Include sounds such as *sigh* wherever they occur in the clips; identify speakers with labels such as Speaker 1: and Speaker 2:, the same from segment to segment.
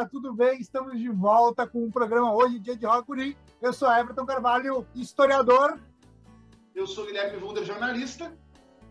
Speaker 1: galera, tudo bem? Estamos de volta com o programa hoje, dia de Rock. Eu sou Everton Carvalho, historiador.
Speaker 2: Eu sou Guilherme Wunder, jornalista.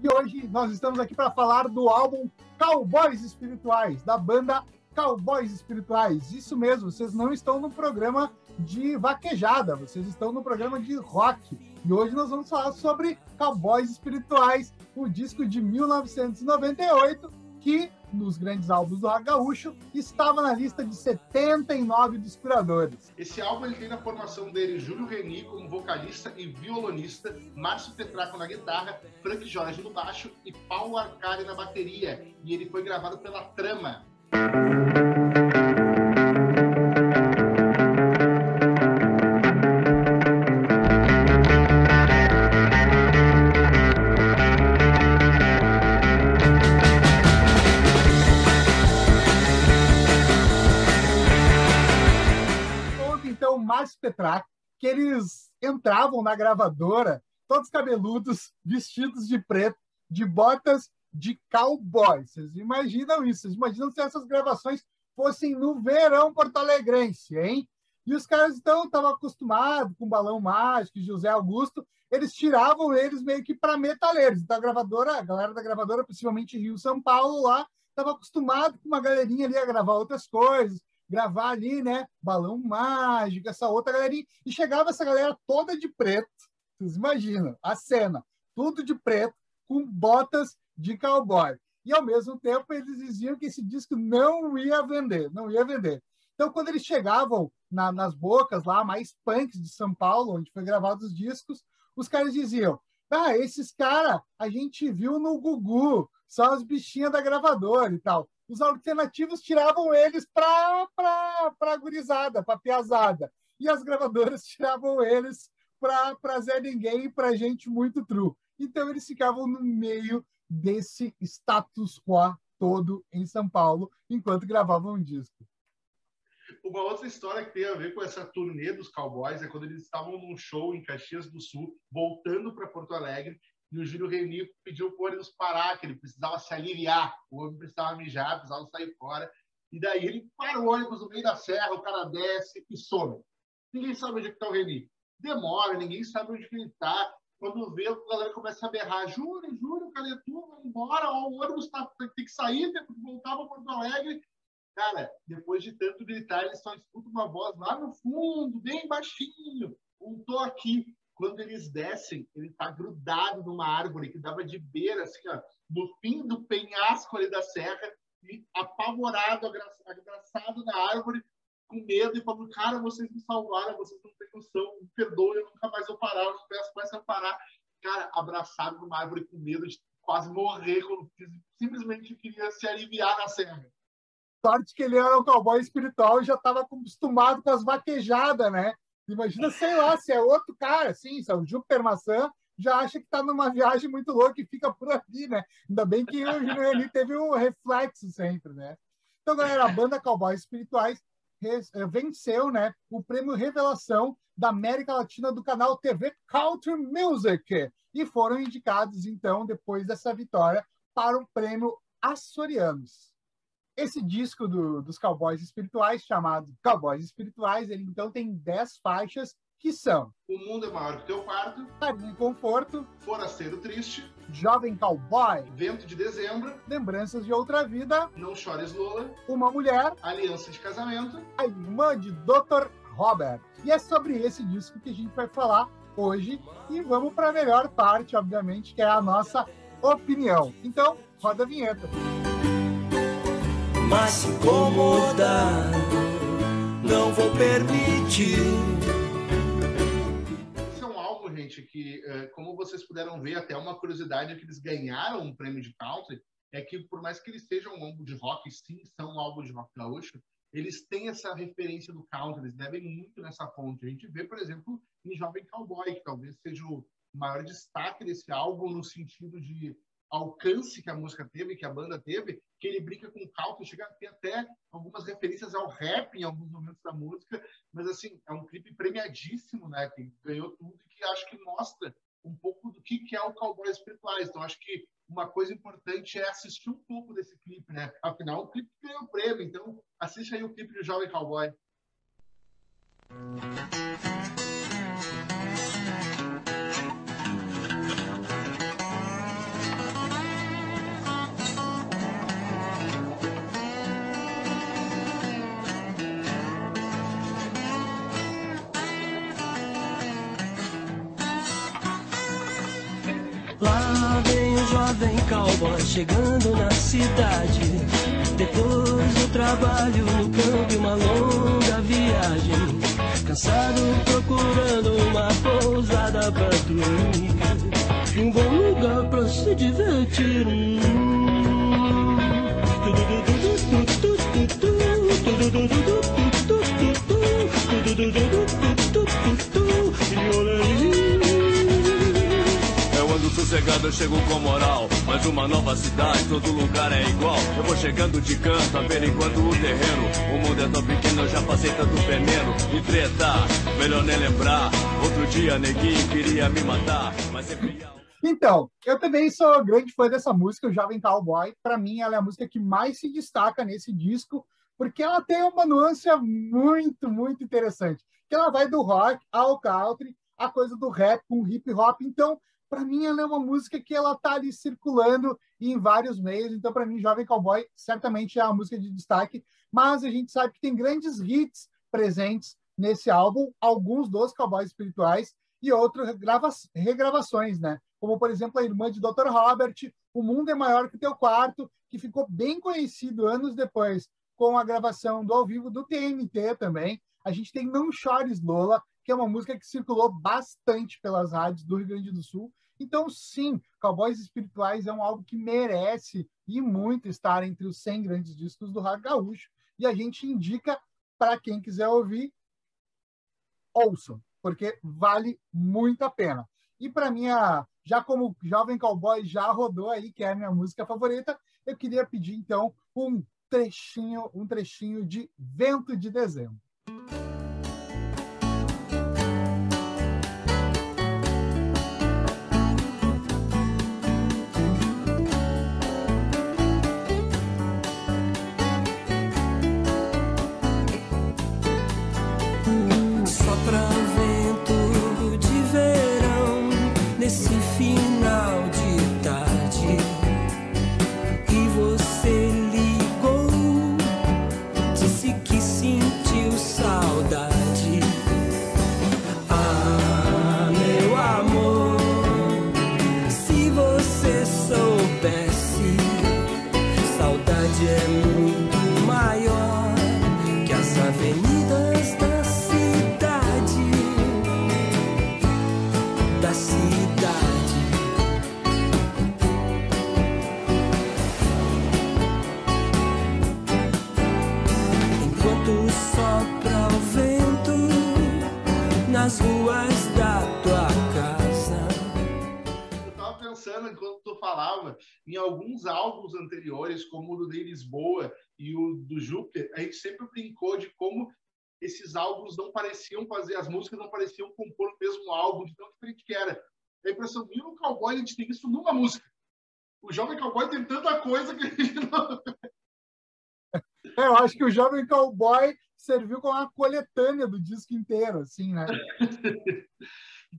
Speaker 1: E hoje nós estamos aqui para falar do álbum Cowboys Espirituais, da banda Cowboys Espirituais. Isso mesmo, vocês não estão no programa de vaquejada, vocês estão no programa de rock. E hoje nós vamos falar sobre Cowboys Espirituais, o disco de 1998, que nos grandes álbuns do rock gaúcho estava na lista de 79 dos curadores.
Speaker 2: Esse álbum ele tem na formação dele Júlio Reni como vocalista e violonista, Márcio Petraco na guitarra, Frank Jorge no baixo e Paulo Arcari na bateria. E ele foi gravado pela Trama.
Speaker 1: Petrac, que eles entravam na gravadora, todos cabeludos, vestidos de preto, de botas de cowboy. Vocês imaginam isso? Vocês imaginam se essas gravações fossem no verão porto-alegrense, hein? E os caras, então, estavam acostumados com Balão Mágico José Augusto, eles tiravam eles meio que para metaleiros. Então, a gravadora, a galera da gravadora, principalmente Rio São Paulo, lá, estava acostumado com uma galerinha ali a gravar outras coisas, gravar ali, né? Balão mágico, essa outra galerinha. E chegava essa galera toda de preto. Vocês imaginam a cena, tudo de preto, com botas de cowboy. E ao mesmo tempo eles diziam que esse disco não ia vender, não ia vender. Então, quando eles chegavam na, nas bocas lá mais punks de São Paulo, onde foi gravados os discos, os caras diziam: Ah, esses caras a gente viu no Gugu, só as bichinhas da gravadora e tal os alternativos tiravam eles para a gurizada, para a piazada. E as gravadoras *laughs* tiravam eles para Zé Ninguém e para gente muito true. Então eles ficavam no meio desse status quo todo em São Paulo, enquanto gravavam um disco.
Speaker 2: Uma outra história que tem a ver com essa turnê dos Cowboys é quando eles estavam num show em Caxias do Sul, voltando para Porto Alegre, e o Júlio Reni pediu para ônibus parar, que ele precisava se aliviar, o ônibus precisava mijar, precisava sair fora. E daí ele para o ônibus no meio da serra, o cara desce e some. Ninguém sabe onde é está o Reni. Demora, ninguém sabe onde ele está. Quando vê, a galera começa a berrar: Júlio, Júlio, cadê tu? Vai embora, o ônibus tá, tem que sair, tem que voltar para Porto Alegre. Cara, depois de tanto gritar, eles só escutam uma voz lá no fundo, bem baixinho. Um tô aqui. Quando eles descem, ele está grudado numa árvore que dava de beira, assim, ó, no fim do penhasco ali da serra, e apavorado, abraçado na árvore, com medo, e falando, cara, vocês me salvaram, vocês não têm noção, me perdoem, eu nunca mais vou parar, eu não peço mais parar. Cara, abraçado numa árvore com medo de quase morrer, simplesmente queria se aliviar na serra.
Speaker 1: Sorte que ele era um cowboy espiritual e já estava acostumado com as vaquejadas, né? Imagina, sei lá, se é outro cara, assim, se é o Júpiter Maçã, já acha que está numa viagem muito louca e fica por ali, né? Ainda bem que o Juliano teve um reflexo sempre, né? Então, galera, a banda Cowboys Espirituais eh, venceu né, o prêmio Revelação da América Latina do canal TV Country Music e foram indicados, então, depois dessa vitória, para o prêmio Açorianos. Esse disco do, dos Cowboys Espirituais, chamado Cowboys Espirituais, ele então tem 10 faixas que são
Speaker 2: O Mundo é Maior que Teu Quarto,
Speaker 1: Carinho e Conforto,
Speaker 2: Forasteiro Triste,
Speaker 1: Jovem Cowboy,
Speaker 2: Vento de Dezembro,
Speaker 1: Lembranças de Outra Vida,
Speaker 2: Não Chores Lola,
Speaker 1: Uma Mulher,
Speaker 2: Aliança de Casamento,
Speaker 1: A Irmã de Dr. Robert. E é sobre esse disco que a gente vai falar hoje. E vamos para a melhor parte, obviamente, que é a nossa opinião. Então, roda a vinheta. Música
Speaker 3: mas se incomodar, não vou permitir.
Speaker 2: Esse é álbum, gente, que, é, como vocês puderam ver, até uma curiosidade é que eles ganharam um prêmio de country, é que por mais que eles sejam um álbum de rock, sim, são um álbum de rock gaúcho, eles têm essa referência do country, eles devem muito nessa fonte. A gente vê, por exemplo, em Jovem Cowboy, que talvez seja o maior destaque desse álbum no sentido de alcance que a música teve, que a banda teve, que ele brinca com country, chega a ter até algumas referências ao rap em alguns momentos da música, mas assim, é um clipe premiadíssimo, né, que ganhou tudo e que acho que mostra um pouco do que, que é o Cowboys Espirituais. Então, acho que uma coisa importante é assistir um pouco desse clipe, né? Afinal, o clipe ganhou prêmio, então assiste aí o clipe do Jovem Cowboy.
Speaker 3: Jovem cowboy chegando na cidade. Depois do trabalho no campo e uma longa viagem. Cansado procurando uma pousada pra dormir. Um bom lugar pra se divertir.
Speaker 4: Sossegado, eu chego com moral. Uma nova cidade, todo lugar é igual. Eu vou chegando de canto, o terreno. O mundo é tão pequeno, eu já passei tanto veneno. E treta, melhor nem lembrar. Outro dia, neguinho queria me matar. Mas sempre.
Speaker 1: Então, eu também sou grande fã dessa música, o Jovem Cowboy. Para mim, ela é a música que mais se destaca nesse disco, porque ela tem uma nuance muito, muito interessante. Que ela vai do rock ao country, a coisa do rap com hip hop. Então, para mim, ela é uma música que ela tá ali circulando em vários meios. Então, para mim, Jovem Cowboy certamente é a música de destaque. Mas a gente sabe que tem grandes hits presentes nesse álbum, alguns dos Cowboys Espirituais e outras regravações, né? Como, por exemplo, a irmã de Dr. Robert, O Mundo é Maior que Teu Quarto, que ficou bem conhecido anos depois com a gravação do ao vivo do TNT também. A gente tem Não Chores Lola, que é uma música que circulou bastante pelas rádios do Rio Grande do Sul. Então, sim, Cowboys Espirituais é um álbum que merece e muito estar entre os 100 grandes discos do rock gaúcho. E a gente indica para quem quiser ouvir, ouçam, porque vale muito a pena. E para minha, já como Jovem Cowboy já rodou aí, que é a minha música favorita, eu queria pedir então um trechinho, um trechinho de Vento de Dezembro.
Speaker 3: Nas ruas da tua casa.
Speaker 2: Eu tava pensando enquanto tu falava em alguns álbuns anteriores, como o do Ney Lisboa e o do Júpiter, a gente sempre brincou de como esses álbuns não pareciam fazer, as músicas não pareciam compor o mesmo álbum, de tão diferente que era. A impressão minha no Cowboy, a gente tem isso numa música. O Jovem Cowboy tem tanta coisa que a gente não... *laughs*
Speaker 1: É, Eu acho que o Jovem Cowboy serviu como uma coletânea do disco inteiro, assim, né? *laughs*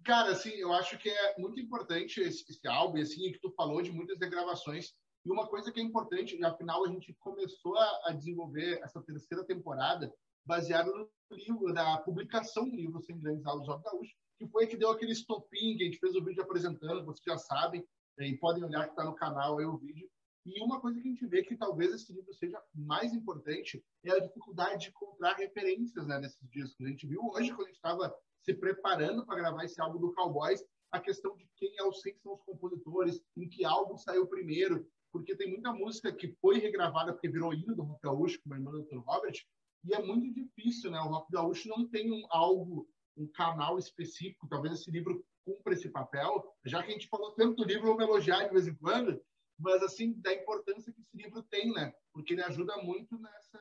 Speaker 2: Cara, assim, eu acho que é muito importante esse, esse álbum, assim, que tu falou de muitas regravações. E uma coisa que é importante, afinal a gente começou a, a desenvolver essa terceira temporada baseado no livro, na publicação do livro Sem Grandes Aulas do Gaúcho, que foi que deu aquele estopim, que a gente fez o vídeo apresentando, vocês já sabem, e podem olhar que está no canal aí o vídeo. E uma coisa que a gente vê que talvez esse livro seja mais importante é a dificuldade de encontrar referências né, nesses discos. A gente viu hoje, quando a gente estava se preparando para gravar esse álbum do Cowboys, a questão de quem é os, quem são os compositores, em que álbum saiu primeiro, porque tem muita música que foi regravada porque virou hino do rock gaúcho, como a irmã do. Robert, e é muito difícil, né? O rock gaúcho não tem um algo, um canal específico, talvez esse livro cumpra esse papel, já que a gente falou tanto do livro, vamos elogiar de vez em quando, mas assim, da importância que esse livro tem, né? Porque ele ajuda muito nessa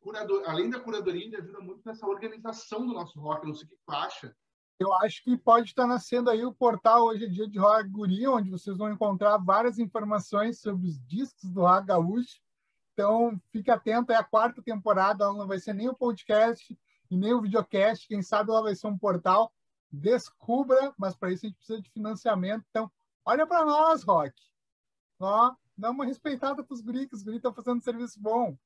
Speaker 2: curador, além da curadoria, ele ajuda muito nessa organização do nosso rock, não sei o que tu acha,
Speaker 1: Eu acho que pode estar nascendo aí o portal Hoje é Dia de Rock Guri, onde vocês vão encontrar várias informações sobre os discos do Rock Gaúcho. Então, fique atento, é a quarta temporada, ela não vai ser nem o podcast e nem o videocast, quem sabe ela vai ser um portal. Descubra, mas para isso a gente precisa de financiamento. Então, olha para nós, Rock. Ó, dá uma respeitada para os guris, que os guris estão fazendo serviço bom.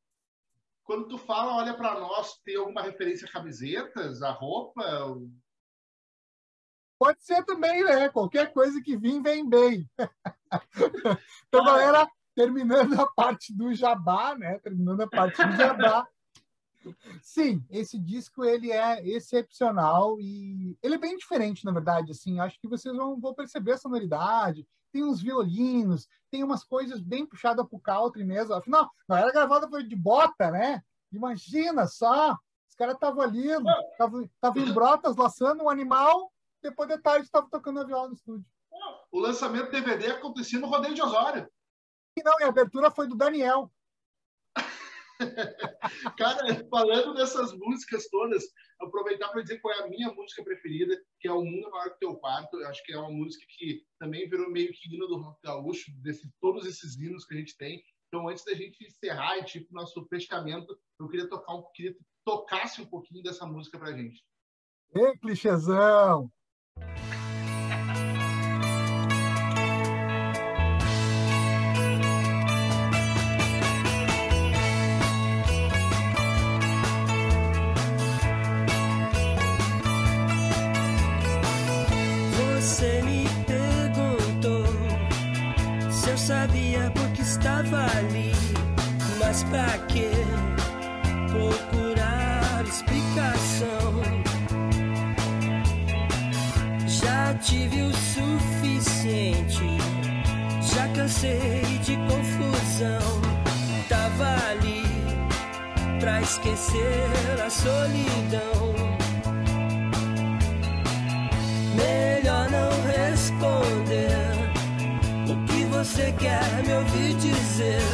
Speaker 2: Quando tu fala, olha para nós, tem alguma referência a camisetas, a roupa?
Speaker 1: Pode ser também, né? Qualquer coisa que vim, vem bem. *laughs* então, galera, terminando a parte do jabá, né? Terminando a parte do jabá. Sim, esse disco ele é excepcional e ele é bem diferente, na verdade. Assim, acho que vocês vão, vão perceber a sonoridade. Tem uns violinos, tem umas coisas bem puxadas pro country mesmo. Afinal, não era gravada foi de bota, né? Imagina só, os caras estavam ali, estavam em brotas laçando um animal depois de tarde estava tocando a viola no estúdio.
Speaker 2: O lançamento do DVD acontecia no Rodeio de Osório.
Speaker 1: E não, e a abertura foi do Daniel. *laughs*
Speaker 2: Cara, falando dessas músicas todas, aproveitar para dizer qual é a minha música preferida, que é O Mundo é Maior que Teu Quarto. Eu acho que é uma música que também virou meio que hino do rock gaúcho, desse, todos esses hinos que a gente tem. Então, antes da gente encerrar e tipo nosso fechamento, eu queria tocar um, queria que tocasse um pouquinho dessa música pra gente.
Speaker 1: Ei, clichêzão!
Speaker 3: Procurar explicação? Já tive o suficiente, já cansei de confusão. Tava ali pra esquecer a solidão. Melhor não responder o que você quer me ouvir dizer.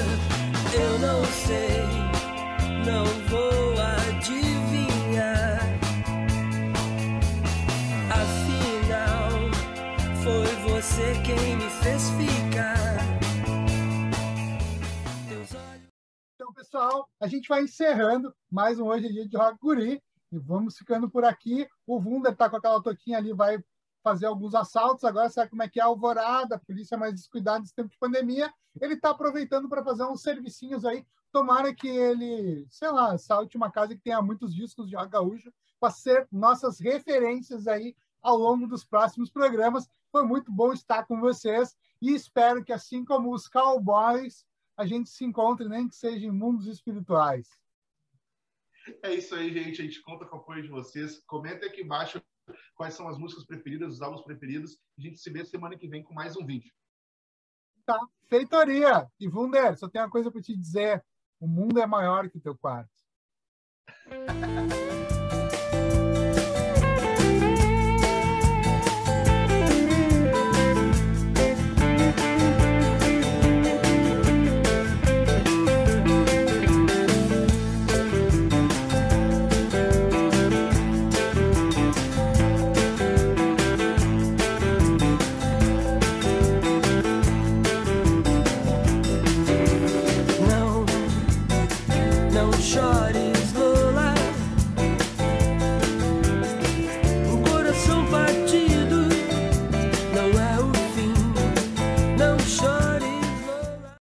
Speaker 1: Pessoal, a gente vai encerrando mais um Hoje é Dia de Rock Guri. E vamos ficando por aqui. O Wunder tá com aquela toquinha ali, vai fazer alguns assaltos. Agora sabe como é que é a alvorada, a polícia mais descuidada nesse tempo de pandemia. Ele está aproveitando para fazer uns servicinhos aí. Tomara que ele, sei lá, salte uma casa que tenha muitos discos de rock gaúcho para ser nossas referências aí ao longo dos próximos programas. Foi muito bom estar com vocês e espero que, assim como os cowboys, a gente se encontre, nem que seja em mundos espirituais.
Speaker 2: É isso aí, gente. A gente conta com o apoio de vocês. Comenta aqui embaixo quais são as músicas preferidas, os álbuns preferidos. A gente se vê semana que vem com mais um vídeo.
Speaker 1: Tá, feitoria. E Wunder, só tem uma coisa para te dizer. O mundo é maior que o teu quarto. *laughs*